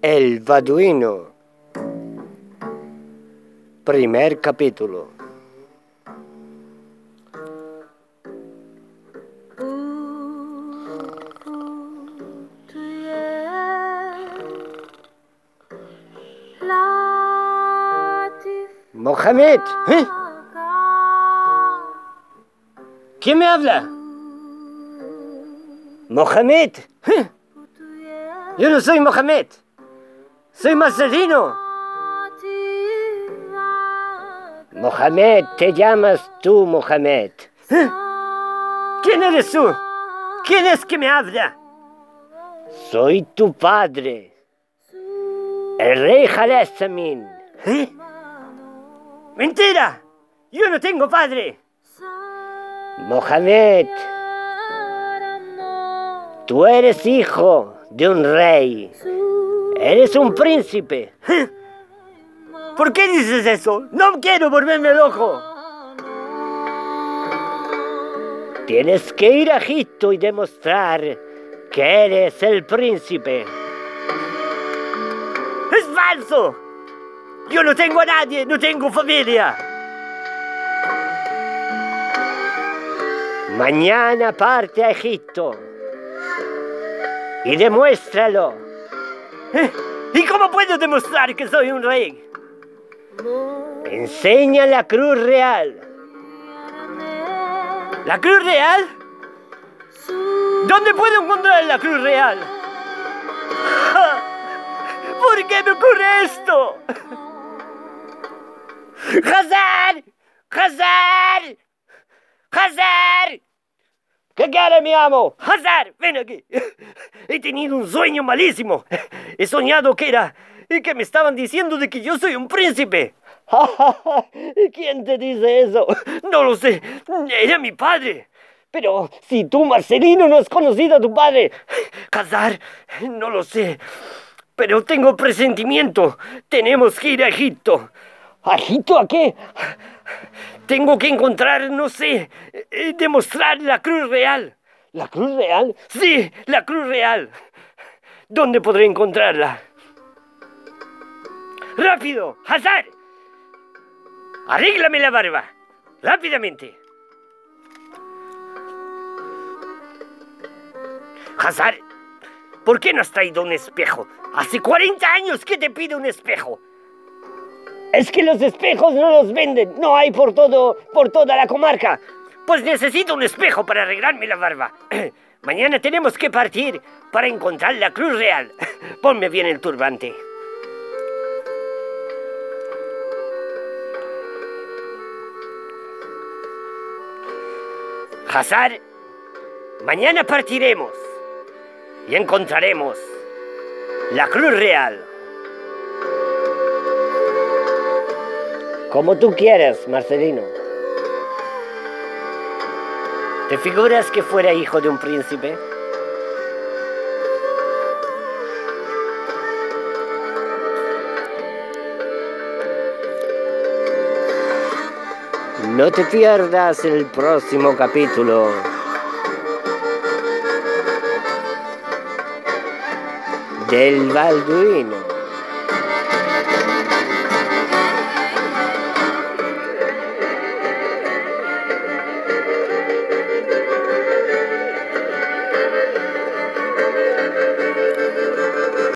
El Baduino. Primer capítulo. Mohamed. ¿eh? ¿Quién me habla? Mohamed. ¿eh? Yo no soy Mohamed. Soy Marcelino. Mohamed, te llamas tú, Mohamed. ¿Eh? ¿Quién eres tú? ¿Quién es que me habla? Soy tu padre, el rey Jalasamin. ¿Eh? ¡Mentira! Yo no tengo padre. Mohamed, tú eres hijo de un rey. Eres un príncipe. ¿Por qué dices eso? No quiero volverme loco. Tienes que ir a Egipto y demostrar que eres el príncipe. ¡Es falso! Yo no tengo a nadie, no tengo familia. Mañana parte a Egipto y demuéstralo. ¿Eh? ¿Y cómo puedo demostrar que soy un rey? Enseña la cruz real. ¿La cruz real? ¿Dónde puedo encontrar la cruz real? ¿Por qué me ocurre esto? ¡Hazar! ¡Hazar! ¡Hazar! ¿Qué quiere mi amo? ¡Hazar! Ven aquí. He tenido un sueño malísimo. He soñado que era... y que me estaban diciendo de que yo soy un príncipe. ¿Quién te dice eso? No lo sé. Era mi padre. Pero si tú, Marcelino, no has conocido a tu padre. Hazar, no lo sé. Pero tengo presentimiento. Tenemos que ir a Egipto. ¿A Egipto a qué? Tengo que encontrar, no sé, eh, demostrar la cruz real. ¿La cruz real? Sí, la cruz real. ¿Dónde podré encontrarla? ¡Rápido! ¡Hazar! ¡Arréglame la barba! ¡Rápidamente! Hazar, ¿por qué no has traído un espejo? Hace 40 años que te pido un espejo. Es que los espejos no los venden, no hay por todo, por toda la comarca. Pues necesito un espejo para arreglarme la barba. Mañana tenemos que partir para encontrar la cruz real. Ponme bien el turbante. Hazar, mañana partiremos y encontraremos la cruz real. Como tú quieras, Marcelino. ¿Te figuras que fuera hijo de un príncipe? No te pierdas el próximo capítulo. Del Balduino.